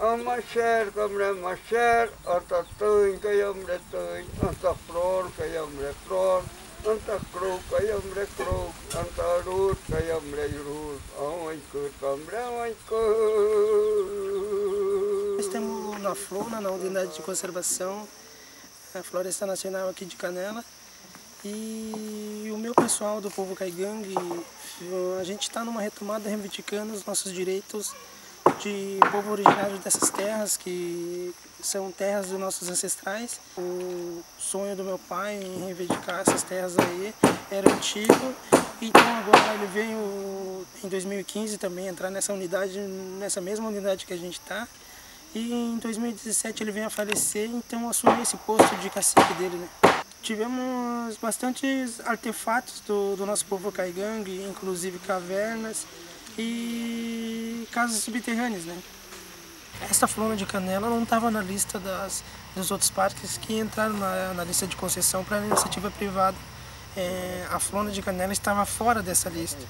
Amasher kamre masher, anta tuin kayam re tuin, anta flor kayam re flor, anta kruk kayam re kruk, anta rut kayam re rut, awaikut kamre awaikut. Estamos na Flona, na unidade de conservação, a Floresta Nacional aqui de Canela. E o meu pessoal do povo caigangue, a gente está numa retomada reivindicando os nossos direitos de povo originário dessas terras, que são terras dos nossos ancestrais. O sonho do meu pai em reivindicar essas terras aí era antigo, então agora ele veio em 2015 também entrar nessa unidade, nessa mesma unidade que a gente está. E em 2017 ele veio a falecer, então assumi esse posto de cacique dele. Né? Tivemos bastantes artefatos do, do nosso povo caigangue, inclusive cavernas e casas subterrâneas. Né? Esta flora de canela não estava na lista das, dos outros parques que entraram na, na lista de concessão para iniciativa privada. É, a flora de canela estava fora dessa lista.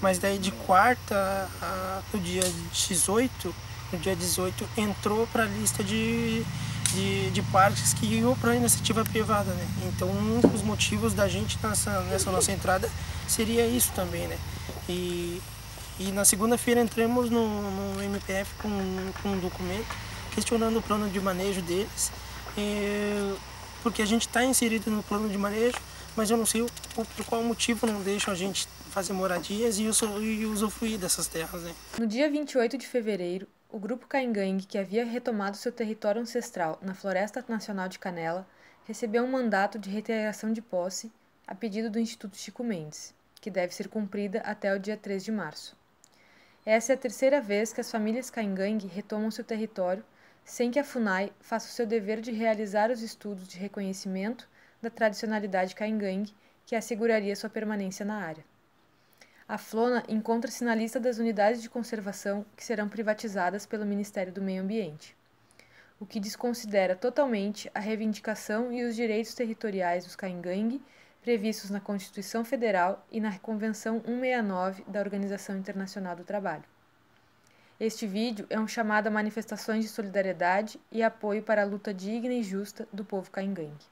Mas daí de quarta a, no dia 18, no dia 18 entrou para a lista de, de, de, parques que iam para iniciativa privada, né? Então um dos motivos da gente nessa, nessa nossa entrada seria isso também, né? E, e na segunda-feira entramos no, no MPF com, com, um documento questionando o plano de manejo deles, e, porque a gente está inserido no plano de manejo, mas eu não sei o, por qual motivo não deixam a gente fazer moradias e, e usufruir dessas terras. Né? No dia 28 de fevereiro, o grupo Caingangue, que havia retomado seu território ancestral na Floresta Nacional de Canela, recebeu um mandato de reiteração de posse a pedido do Instituto Chico Mendes, que deve ser cumprida até o dia 3 de março. Essa é a terceira vez que as famílias Caingangue retomam seu território sem que a FUNAI faça o seu dever de realizar os estudos de reconhecimento da tradicionalidade Caingangue que asseguraria sua permanência na área. A Flona encontra-se na lista das unidades de conservação que serão privatizadas pelo Ministério do Meio Ambiente, o que desconsidera totalmente a reivindicação e os direitos territoriais dos Caingangue previstos na Constituição Federal e na Convenção 169 da Organização Internacional do Trabalho. Este vídeo é um chamado a manifestações de solidariedade e apoio para a luta digna e justa do povo caingangue.